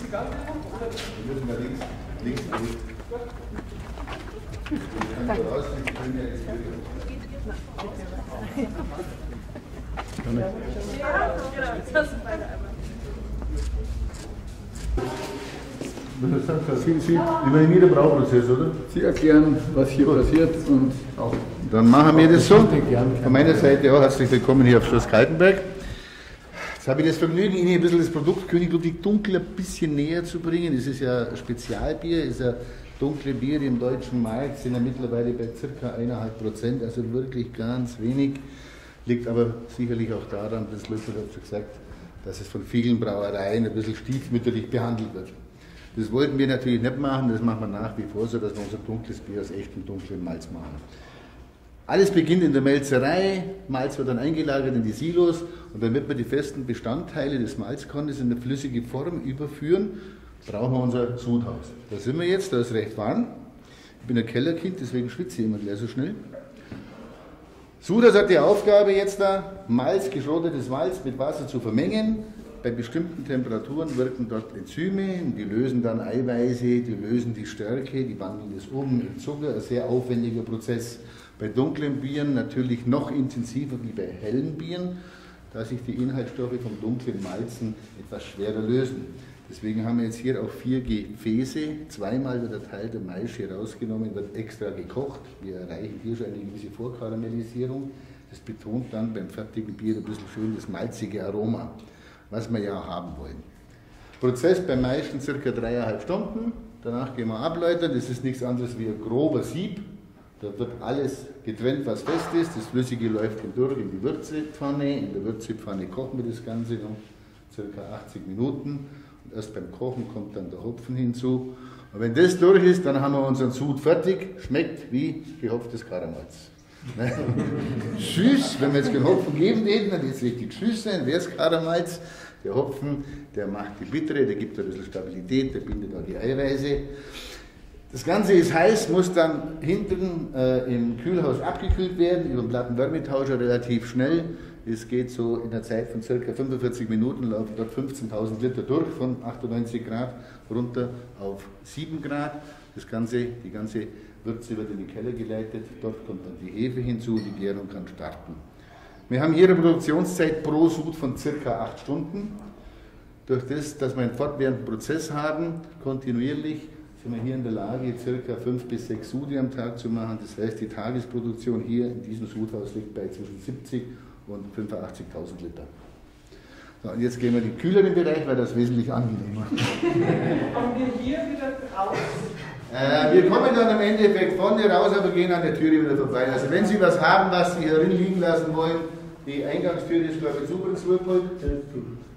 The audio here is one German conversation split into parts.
Wir müssen da links, links durch. Sie, Sie übernehmen Brauprozess, oder? Sie erklären, was hier passiert und auch Dann machen wir das so. Von meiner Seite auch herzlich willkommen hier auf Schloss Kaltenberg. Jetzt habe ich das Vergnügen, Ihnen ein bisschen das Produkt König Ludwig Dunkel ein bisschen näher zu bringen. Es ist ja ein Spezialbier, ist ja dunkle Biere im deutschen Markt, sind ja mittlerweile bei circa 1,5 Prozent, also wirklich ganz wenig. Liegt aber sicherlich auch daran, das Löffel hat schon gesagt, dass es von vielen Brauereien ein bisschen stiefmütterlich behandelt wird. Das wollten wir natürlich nicht machen, das machen wir nach wie vor so, dass wir unser dunkles Bier aus echtem dunklen Malz machen. Alles beginnt in der Melzerei, Malz wird dann eingelagert in die Silos und damit wir die festen Bestandteile des Malzkornes in eine flüssige Form überführen, brauchen wir unser Sudhaus. Da sind wir jetzt, da ist recht warm. Ich bin ein Kellerkind, deswegen schwitze ich immer gleich so schnell. Sudhaus hat die Aufgabe jetzt da, Malz, geschrotetes Malz mit Wasser zu vermengen. Bei bestimmten Temperaturen wirken dort Enzyme, die lösen dann Eiweiße, die lösen die Stärke, die wandeln es um in Zucker, ein sehr aufwendiger Prozess. Bei dunklen Bieren natürlich noch intensiver wie bei hellen Bieren, da sich die Inhaltsstoffe vom dunklen Malzen etwas schwerer lösen. Deswegen haben wir jetzt hier auch vier Gefäße. Zweimal wird der Teil der Maische rausgenommen, wird extra gekocht. Wir erreichen hier schon eine gewisse Vorkaramellisierung. Das betont dann beim fertigen Bier ein bisschen schön das malzige Aroma, was wir ja haben wollen. Prozess beim meisten circa dreieinhalb Stunden. Danach gehen wir abläutern. Das ist nichts anderes wie ein grober Sieb. Da wird alles getrennt, was fest ist. Das Flüssige läuft hindurch in die Würzepfanne. In der Würzepfanne kochen wir das Ganze noch circa 80 Minuten. Und erst beim Kochen kommt dann der Hopfen hinzu. Und wenn das durch ist, dann haben wir unseren Sud fertig. Schmeckt wie gehopftes Karamalz. Süß, wenn wir jetzt keinen Hopfen geben hätten, dann ist es richtig süß sein, wäre es Karamalz. Der Hopfen, der macht die Bittere, der gibt ein bisschen Stabilität, der bindet auch die Eiweiße. Das Ganze ist heiß, muss dann hinten äh, im Kühlhaus abgekühlt werden, über den Plattenwärmetauscher relativ schnell. Es geht so in der Zeit von ca. 45 Minuten, laufen dort 15.000 Liter durch von 98 Grad runter auf 7 Grad. Das Ganze, die ganze Würze wird in den Keller geleitet, dort kommt dann die Hefe hinzu, die Gärung kann starten. Wir haben hier eine Produktionszeit pro Sud von ca. 8 Stunden. Durch das, dass wir einen fortwährenden Prozess haben, kontinuierlich, sind wir hier in der Lage, ca. 5 bis 6 Sudi am Tag zu machen. Das heißt, die Tagesproduktion hier in diesem Sudhaus liegt bei zwischen 70 und 85.000 Liter. So, und jetzt gehen wir in den kühleren Bereich, weil das wesentlich angenehmer. Kommen wir hier wieder raus? Äh, wir kommen dann am Endeffekt vorne raus, aber gehen an der Türe wieder vorbei. Also wenn Sie was haben, was Sie hier drin liegen lassen wollen, die Eingangstür ist, glaube ich, super ins.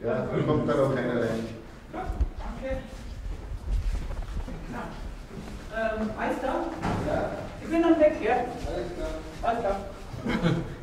Ja, da kommt dann auch keiner rein. Ähm, alles? Ja, Ich bin dann weg, ja? alles klar. Alles klar.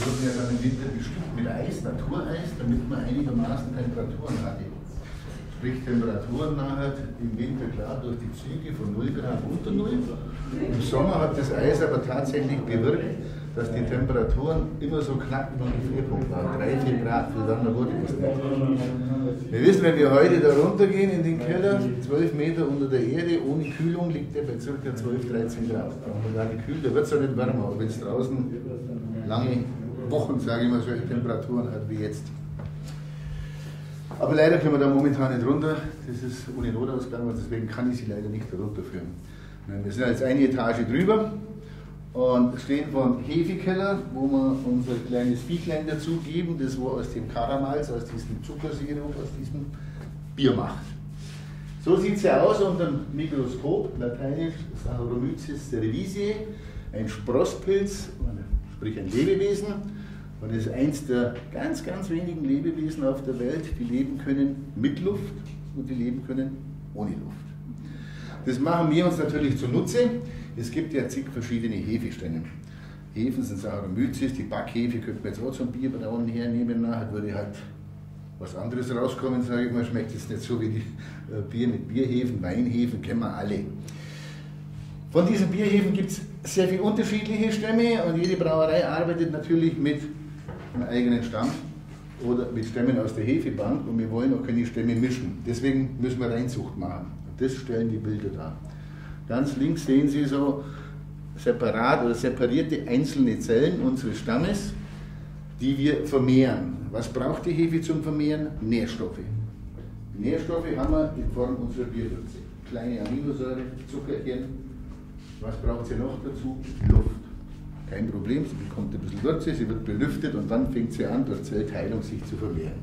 Wir wurden ja dann im Winter bestückt mit Eis, Natureis, damit man einigermaßen Temperaturen hatte. sprich Temperaturen nachher im Winter klar durch die Züge von 0 Grad unter 0. Im Sommer hat das Eis aber tatsächlich bewirkt, dass die Temperaturen immer so knapp über dem Gefrierpunkt waren. 3, 4 Grad, viel wärmer wurde es nicht. Wir wissen, wenn wir heute da runtergehen in den Keller, 12 Meter unter der Erde, ohne Kühlung, liegt der bei ca. 12, 13 Grad. Und gar nicht kühl, da wird es auch nicht wärmer, aber wenn es draußen lange Wochen, sage ich mal, solche Temperaturen hat wie jetzt. Aber leider können wir da momentan nicht runter. Das ist ohne Notausgang deswegen kann ich sie leider nicht runterführen. Wir sind jetzt eine Etage drüber und stehen vor dem Hefekeller, wo wir unser kleines Viechlein dazugeben, das wo aus dem Karamals, aus diesem Zuckersirup, aus diesem Bier macht. So sieht es ja aus unter dem Mikroskop, lateinisch Saccharomyces cerevisiae, ein Sprosspilz, sprich ein Lebewesen. Und es ist eins der ganz, ganz wenigen Lebewesen auf der Welt, die leben können mit Luft und die leben können ohne Luft. Das machen wir uns natürlich zunutze. Es gibt ja zig verschiedene Hefestämme. Hefen sind Saccharomyces, die Backhefe könnte man jetzt auch zum Bierbrauen hernehmen. Nachher würde halt was anderes rauskommen, sage ich mal. Schmeckt jetzt nicht so wie die äh, Bier mit Bierhefen, Weinhefen, kennen wir alle. Von diesen Bierhefen gibt es sehr viele unterschiedliche Stämme und jede Brauerei arbeitet natürlich mit einem eigenen Stamm oder mit Stämmen aus der Hefebank und wir wollen auch keine Stämme mischen. Deswegen müssen wir Reinzucht machen. Das stellen die Bilder dar. Ganz links sehen Sie so separat oder separierte einzelne Zellen unseres Stammes, die wir vermehren. Was braucht die Hefe zum Vermehren? Nährstoffe. Nährstoffe haben wir in Form unserer Bierwürze. Kleine Aminosäure, Zuckerchen. Was braucht sie noch dazu? Luft. Kein Problem, sie bekommt ein bisschen Würze, sie wird belüftet und dann fängt sie an, durch Zellteilung sich zu vermehren.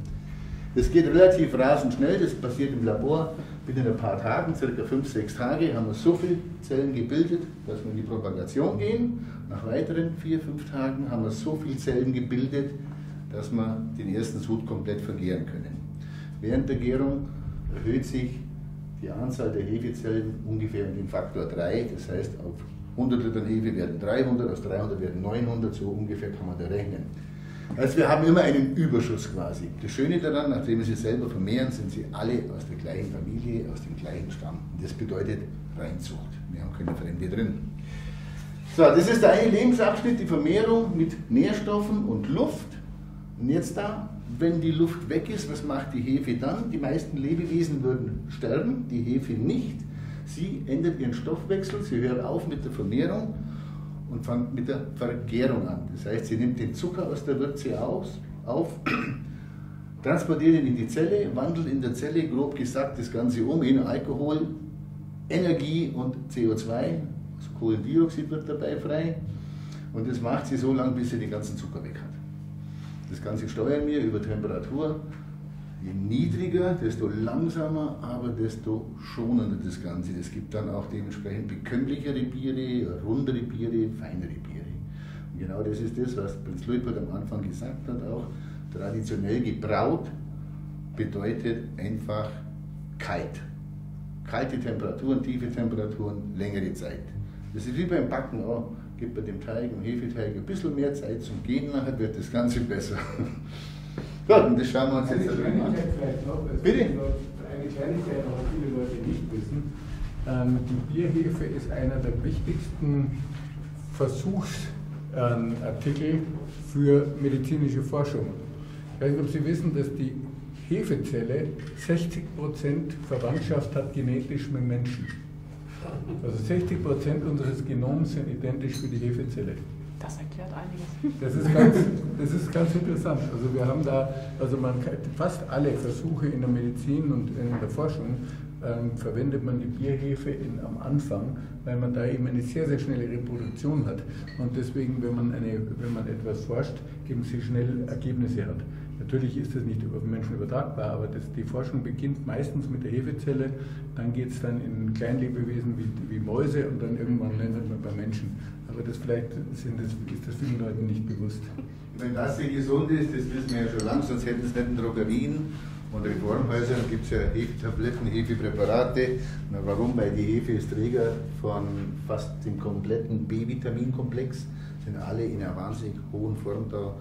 Das geht relativ rasend schnell, das passiert im Labor binnen ein paar Tagen, circa 5, 6 Tage, haben wir so viele Zellen gebildet, dass wir in die Propagation gehen. Nach weiteren 4, 5 Tagen haben wir so viele Zellen gebildet, dass wir den ersten Sud komplett vergären können. Während der Gärung erhöht sich die Anzahl der Hefezellen ungefähr um den Faktor 3, das heißt auf 100 Liter Hefe werden 300, aus 300 werden 900, so ungefähr kann man da rechnen. Also wir haben immer einen Überschuss quasi. Das Schöne daran, nachdem sie selber vermehren, sind sie alle aus der gleichen Familie, aus dem gleichen Stamm. Das bedeutet Reinzucht. Wir haben keine Fremde drin. So, das ist der eine Lebensabschnitt, die Vermehrung mit Nährstoffen und Luft. Und jetzt da, wenn die Luft weg ist, was macht die Hefe dann? Die meisten Lebewesen würden sterben, die Hefe nicht. Sie ändert ihren Stoffwechsel, sie hört auf mit der Vermehrung und fängt mit der Vergärung an. Das heißt, sie nimmt den Zucker aus der Würze aus, auf, transportiert ihn in die Zelle, wandelt in der Zelle, grob gesagt, das Ganze um in Alkohol, Energie und CO2, also Kohlendioxid wird dabei frei. Und das macht sie so lange, bis sie den ganzen Zucker weg hat. Das Ganze steuern wir über Temperatur. Je niedriger, desto langsamer, aber desto schonender das Ganze. Es gibt dann auch dementsprechend bekömmlichere Biere, rundere Biere, feinere Biere. Und genau das ist das, was Prinz Leopold am Anfang gesagt hat, auch traditionell gebraut bedeutet einfach kalt. Kalte Temperaturen, tiefe Temperaturen, längere Zeit. Das ist wie beim Backen auch. Gibt bei dem Teig, dem Hefeteig ein bisschen mehr Zeit zum Gehen, nachher wird das Ganze besser. Gut, und das schauen wir uns jetzt an. Noch, es Bitte? Eine Kleinigkeit, was viele Leute nicht wissen. Ähm, die Bierhefe ist einer der wichtigsten Versuchsartikel für medizinische Forschung. Ich weiß nicht, ob Sie wissen, dass die Hefezelle 60% Verwandtschaft hat genetisch mit Menschen. Also 60% unseres Genoms sind identisch für die Hefezelle. Das erklärt einiges. Das ist ganz, das ist ganz interessant. Also wir haben da, also man fast alle Versuche in der Medizin und in der Forschung ähm, verwendet man die Bierhefe in, am Anfang, weil man da eben eine sehr, sehr schnelle Reproduktion hat. Und deswegen, wenn man, eine, wenn man etwas forscht, eben sehr schnell Ergebnisse hat. Natürlich ist das nicht den Menschen übertragbar, aber das, die Forschung beginnt meistens mit der Hefezelle, dann geht es dann in Kleinlebewesen wie, wie Mäuse und dann irgendwann landet man bei Menschen. Aber das vielleicht sind das, ist das vielen Leuten nicht bewusst. Wenn das sehr gesund ist, das wissen wir ja schon lange, sonst hätten es nicht in Drogerien und Reformhäusern gibt es ja Hefetabletten, Hefepräparate. Na, warum? Weil die Hefe ist Träger von fast dem kompletten B-Vitaminkomplex, sind alle in einer wahnsinnig hohen Form da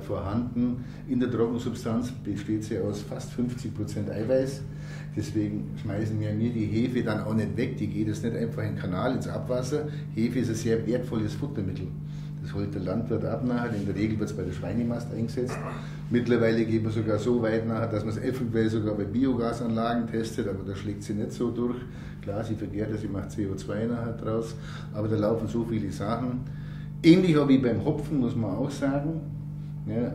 vorhanden. In der Trockensubstanz besteht sie aus fast 50% Eiweiß. Deswegen schmeißen wir mir die Hefe dann auch nicht weg. Die geht jetzt nicht einfach in den Kanal, ins Abwasser. Hefe ist ein sehr wertvolles Futtermittel. Das holt der Landwirt ab nachher. In der Regel wird es bei der Schweinemast eingesetzt. Mittlerweile geht man sogar so weit nachher, dass man es eventuell sogar bei Biogasanlagen testet, aber da schlägt sie nicht so durch. Klar, sie vergärt sie macht CO2 nachher draus, aber da laufen so viele Sachen. Ähnlich wie beim Hopfen, muss man auch sagen. Ja,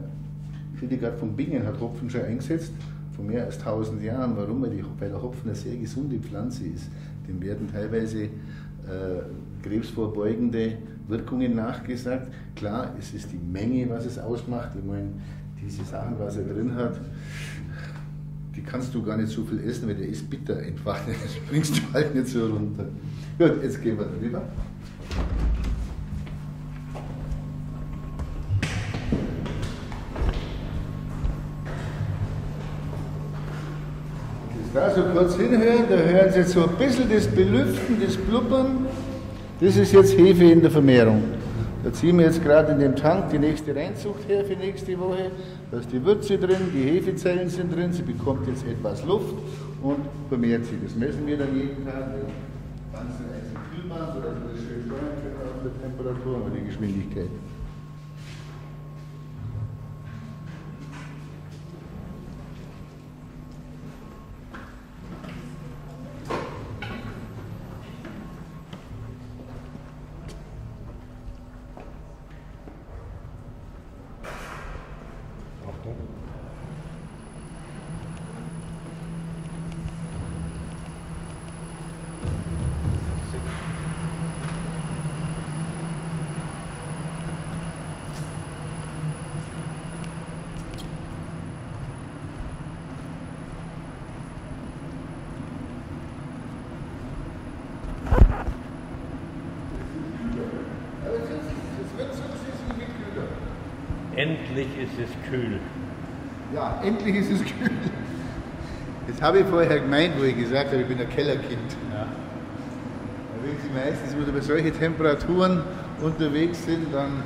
Hildegard von Bingen hat Hopfen schon eingesetzt, vor mehr als 1000 Jahren. Warum? Weil, der Hopfen eine sehr gesunde Pflanze ist. Dem werden teilweise äh, krebsvorbeugende Wirkungen nachgesagt. Klar, es ist die Menge, was es ausmacht. Ich meine, diese Sachen, was er drin hat, die kannst du gar nicht so viel essen, weil der ist bitter einfach. Das bringst du halt nicht so runter. Gut, jetzt gehen wir rüber. Da so kurz hinhören, da hören Sie jetzt so ein bisschen das Belüften, das Blubbern. Das ist jetzt Hefe in der Vermehrung. Da ziehen wir jetzt gerade in den Tank die nächste Reinzucht her für nächste Woche. Da ist die Würze drin, die Hefezellen sind drin, sie bekommt jetzt etwas Luft und vermehrt sich. Das messen wir dann jeden Tag mit ganzen Kühlband, sodass wir das schön steuern können auf der Temperatur und die Geschwindigkeit. Endlich ist es kühl. Ja, endlich ist es kühl. Das habe ich vorher gemeint, wo ich gesagt habe, ich bin ein Kellerkind. Ja. Wenn Sie meistens wieder bei solchen Temperaturen unterwegs sind, dann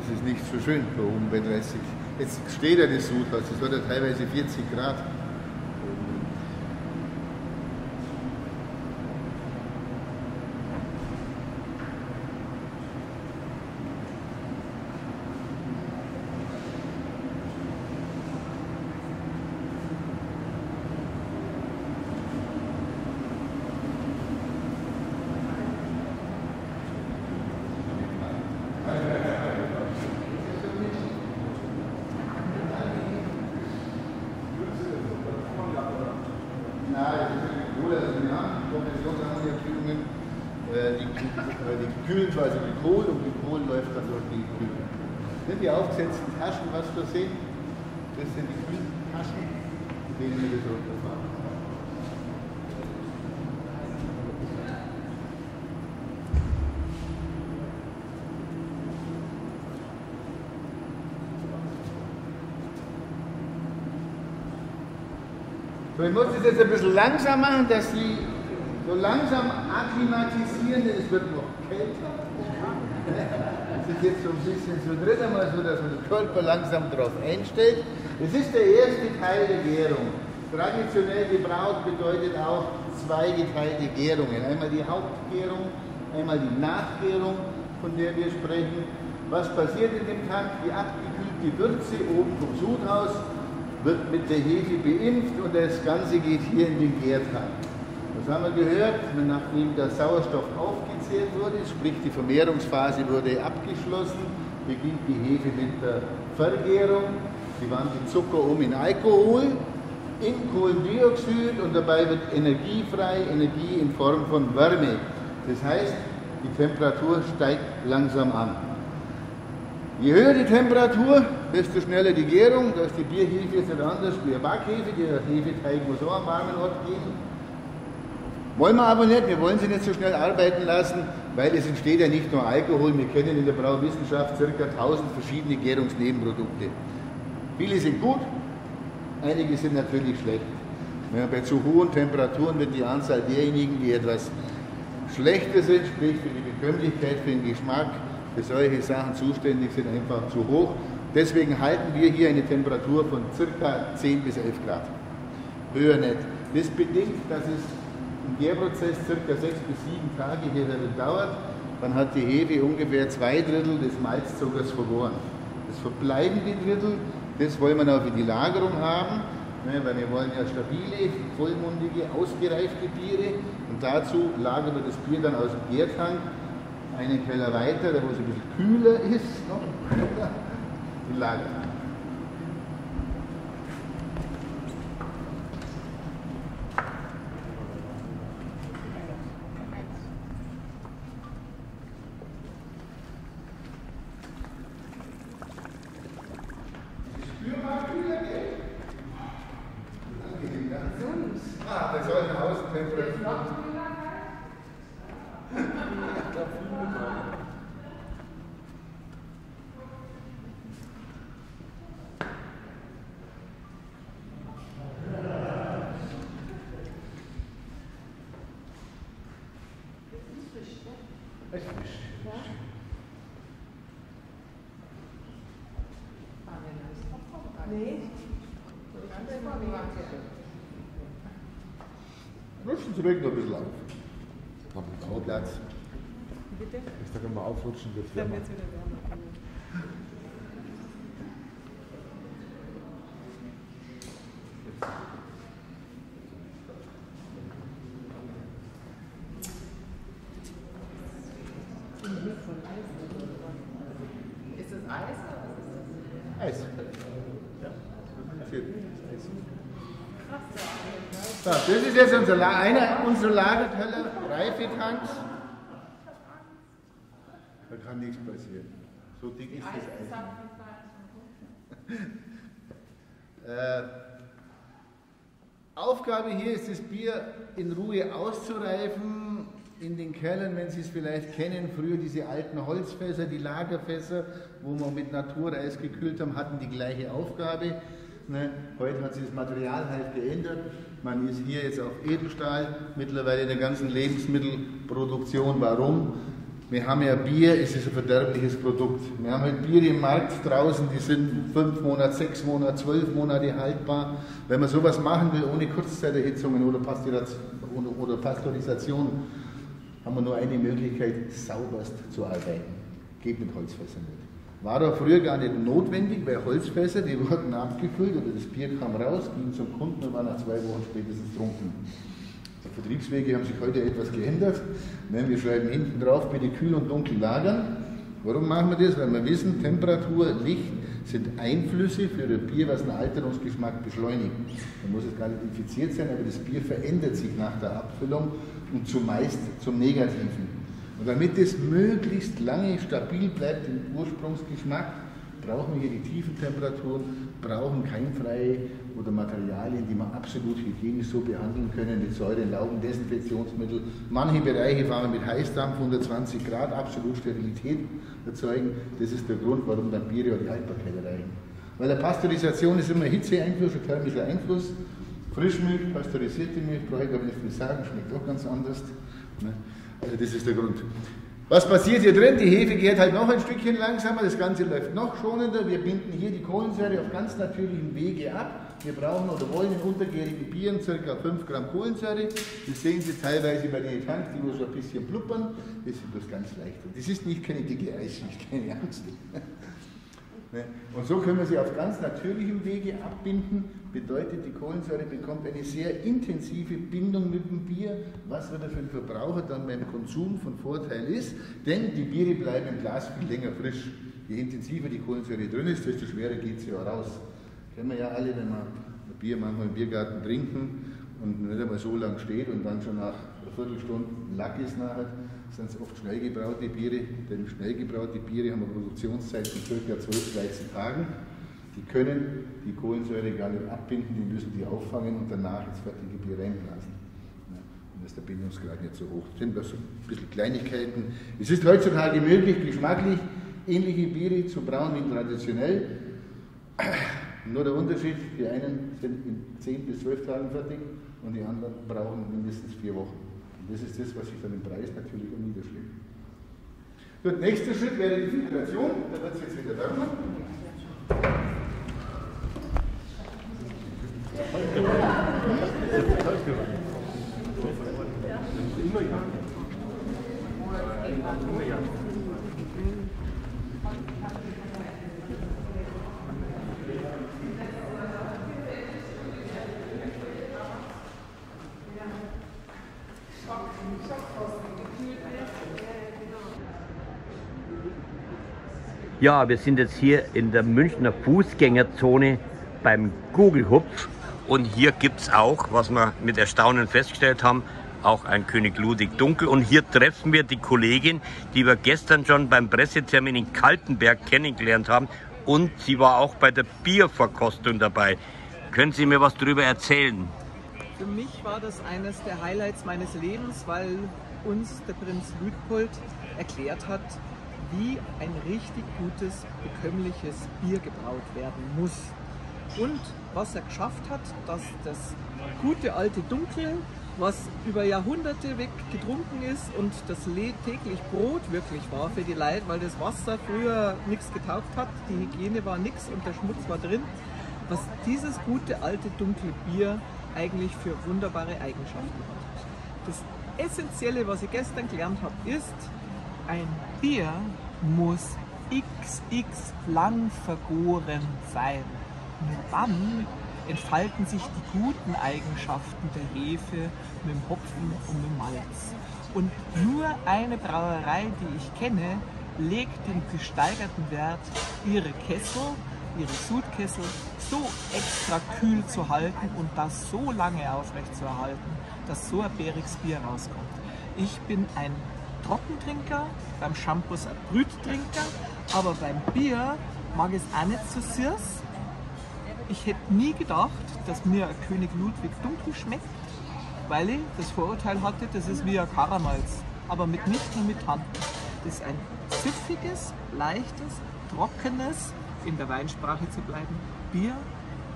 ist es nicht so schön bei oben bei 30. Jetzt steht ja das Sudhaus, es hat ja teilweise 40 Grad. Seminare, Tiroler Seminarprofessoren haben äh, die, äh, die kühlen quasi mit Kohl und mit Kohl läuft dann durch die Kühlung. Wenn die aufgesetzten Taschen, was wir sehen, das sind die Kühltaschen, mit denen wir das runterfahren. So, ich muss das jetzt ein bisschen langsam machen, dass Sie so langsam akklimatisieren, denn es wird noch kälter. Das ist jetzt so ein bisschen so drin, einmal so, dass man den Körper langsam darauf einstellt. Das ist der erste Teil der Gärung. Traditionell gebraut bedeutet auch zwei geteilte Gärungen. Einmal die Hauptgärung, einmal die Nachgärung, von der wir sprechen. Was passiert in dem Tank? Die abgekühlte Würze oben vom Sudhaus wird mit der Hefe beimpft und das Ganze geht hier in den Gärtank. Das haben wir gehört, nachdem der Sauerstoff aufgezehrt wurde, sprich die Vermehrungsphase wurde abgeschlossen, beginnt die Hefe mit der Vergärung. Sie wandelt Zucker um in Alkohol, in Kohlendioxid und dabei wird Energie frei, Energie in Form von Wärme. Das heißt, die Temperatur steigt langsam an. Je höher die Temperatur, desto schneller die Gärung. Da ist die Bierhefe jetzt nicht anders wie eine Backhefe. Der Hefeteig muss auch am warmen Ort gehen. Wollen wir aber nicht, wir wollen sie nicht so schnell arbeiten lassen, weil es entsteht ja nicht nur Alkohol. Wir kennen in der Brauwissenschaft ca. 1000 verschiedene Gärungsnebenprodukte. Viele sind gut, einige sind natürlich schlecht. Bei zu hohen Temperaturen wird die Anzahl derjenigen, die etwas schlechter sind, sprich für die Bekömmlichkeit, für den Geschmack, für solche Sachen zuständig sind, einfach zu hoch Deswegen halten wir hier eine Temperatur von ca. 10 bis 11 Grad. Höher nicht. Das bedingt, dass es im Gärprozess ca. 6 bis 7 Tage hier dauert. Dann hat die Hefe ungefähr zwei Drittel des Malzzuckers verloren. Das verbleibende Drittel, das wollen wir auch für die Lagerung haben, ne, weil wir wollen ja stabile, vollmundige, ausgereifte Biere und dazu lagern wir das Bier dann aus dem Gärtank einen Keller weiter, da wo es ein bisschen kühler ist, noch die Lagerung. Ah, das soll eine Außentemperatur. Ruhig noch ein bisschen auf. Haben Platz. Bitte? Ich sage immer aufrutschen wird Dann wärmer. wird es wieder wärmer. Ist das Eis oder ist Eis. Ja. So, das ist jetzt unser einer unserer Lagerteller, Reifetanks. Da kann nichts passieren. So dick ist das Eis. Äh, Aufgabe hier ist das Bier in Ruhe auszureifen. In den Kellern, wenn Sie es vielleicht kennen, früher diese alten Holzfässer, die Lagerfässer, wo wir mit Natureis gekühlt haben, hatten die gleiche Aufgabe. Ne? Heute hat sich das Material halt geändert. Man ist hier jetzt auf Edelstahl, mittlerweile in der ganzen Lebensmittelproduktion. Warum? Wir haben ja Bier, es ist ein verderbliches Produkt. Wir haben halt Bier im Markt draußen, die sind fünf Monate, sechs Monate, zwölf Monate haltbar. Wenn man sowas machen will, ohne Kurzzeiterhitzungen oder, oder Pasteurisation, haben wir nur eine Möglichkeit, sauberst zu arbeiten. Geht mit Holzfässern nicht. War doch früher gar nicht notwendig, weil Holzfässer, die wurden abgefüllt oder das Bier kam raus, ging zum Kunden und war nach zwei Wochen spätestens trunken. Die Vertriebswege haben sich heute etwas geändert. Ne, Wir schreiben hinten drauf, bitte kühl und dunkel lagern. Warum machen wir das? Weil wir wissen, Temperatur, Licht sind Einflüsse für das Bier, was den Alterungsgeschmack beschleunigen. Man muss es gar nicht infiziert sein, aber das Bier verändert sich nach der Abfüllung und zumeist zum Negativen. Und damit es möglichst lange stabil bleibt im Ursprungsgeschmack, brauchen wir hier die tiefen Temperaturen, brauchen keimfreie oder Materialien, die wir absolut hygienisch so behandeln können mit Säuren, Laugen, Desinfektionsmittel. Manche Bereiche fahren wir mit Heißdampf 120 Grad, absolut Sterilität erzeugen. Das ist der Grund, warum dann Biere die Haltbarkeit erreichen. Weil der Pasteurisation ist immer Hitzeeinfluss, ein thermischer Einfluss. Frischmilch, pasteurisierte Milch, brauche ich aber nicht viel sagen, schmeckt auch ganz anders. Ne? Also das ist der Grund. Was passiert hier drin? Die Hefe geht halt noch ein Stückchen langsamer, das Ganze läuft noch schonender. Wir binden hier die Kohlensäure auf ganz natürlichem Wege ab. Wir brauchen oder wollen in untergärigen Bieren ca. 5 Gramm Kohlensäure. Das sehen Sie teilweise bei den Tanks, die wo so ein bisschen blubbern. Das ist bloß ganz leicht. Und das ist nicht keine dicke Eisschicht, keine Angst. Ne? Und so können wir sie auf ganz natürlichem Wege abbinden. Bedeutet, die Kohlensäure bekommt eine sehr intensive Bindung mit dem Bier, was wieder für den Verbraucher dann beim Konsum von Vorteil ist. Denn die Biere bleiben im Glas viel länger frisch. Je intensiver die Kohlensäure drin ist, desto schwerer geht sie auch raus. Kennen wir ja alle, wenn wir ein Bier manchmal im Biergarten trinken und nicht einmal so lang steht und dann schon nach einer Viertelstunde Lack ist nachher, sind es oft schnell gebraute Biere. Denn schnell gebraute Biere haben eine Produktionszeit von ca. 12, 13 Tagen. Die können die Kohlensäure gar nicht abbinden, die müssen die auffangen und danach ins fertige Bier reinblasen. Dann ist der Bindungsgrad nicht so hoch. Sind das so ein bisschen Kleinigkeiten. Es ist heutzutage möglich, geschmacklich ähnliche Biere zu brauen wie traditionell. Nur der Unterschied, die einen sind in 10 bis 12 Tagen fertig und die anderen brauchen mindestens vier Wochen. Und das ist das, was sich dann im Preis natürlich auch niederschlägt. Der nächste Schritt wäre die Filtration, da wird es jetzt wieder wärmer. Ja, wir sind jetzt hier in der Münchner Fußgängerzone beim Gugelhupf. Und hier gibt es auch, was wir mit Erstaunen festgestellt haben, auch ein König Ludwig Dunkel. Und hier treffen wir die Kollegin, die wir gestern schon beim Pressetermin in Kaltenberg kennengelernt haben. Und sie war auch bei der Bierverkostung dabei. Können Sie mir was darüber erzählen? Für mich war das eines der Highlights meines Lebens, weil uns der Prinz Luitpold erklärt hat, wie ein richtig gutes, bekömmliches Bier gebraut werden muss. Und was er geschafft hat, dass das gute alte Dunkel, was über Jahrhunderte weg getrunken ist und das täglich Brot wirklich war für die Leute, weil das Wasser früher nichts getaugt hat, die Hygiene war nichts und der Schmutz war drin, was dieses gute alte dunkle Bier eigentlich für wunderbare Eigenschaften hat. Das Essentielle, was ich gestern gelernt habe, ist, ein Bier muss xx lang vergoren sein. Nur dann entfalten sich die guten Eigenschaften der Hefe mit dem Hopfen und mit dem Malz. Und nur eine Brauerei, die ich kenne, legt den gesteigerten Wert, ihre Kessel, ihre Sudkessel so extra kühl zu halten und das so lange aufrecht zu erhalten, dass so ein bäriges Bier rauskommt. Ich bin ein Trockentrinker, beim Shampoos ein Brüttrinker, aber beim Bier mag ich es auch nicht so süß. Ich hätte nie gedacht, dass mir ein König Ludwig dunkel schmeckt, weil ich das Vorurteil hatte, das ist wie ein Karamalz, aber mit nicht nur mit Hand. Das ist ein süffiges, leichtes, trockenes, in der Weinsprache zu bleiben, Bier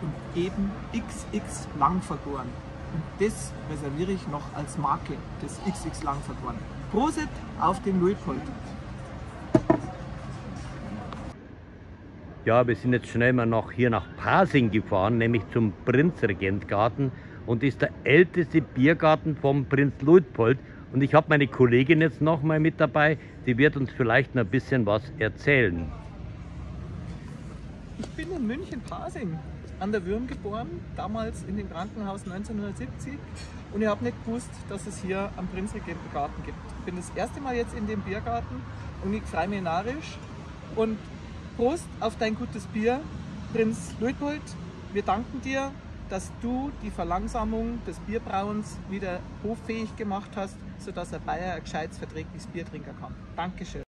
und eben XX lang vergoren. Und das reserviere ich noch als Marke, das XX lang vergoren. Prosit auf den Luitpold. Ja, wir sind jetzt schnell mal noch hier nach Pasing gefahren, nämlich zum Prinzregentgarten und ist der älteste Biergarten vom Prinz Luitpold. Und ich habe meine Kollegin jetzt noch mal mit dabei, die wird uns vielleicht noch ein bisschen was erzählen. Ich bin in München-Pasing an der Würm geboren, damals in dem Krankenhaus 1970 und ich habe nicht gewusst, dass es hier am Prinzregentengarten gibt. Ich bin das erste Mal jetzt in dem Biergarten und ich freue mich narrisch und Prost auf dein gutes Bier, Prinz Luitpold. Wir danken dir, dass du die Verlangsamung des Bierbrauens wieder hoffähig gemacht hast, sodass ein Bayer ein gescheites, verträgliches Bier trinken kann. Dankeschön.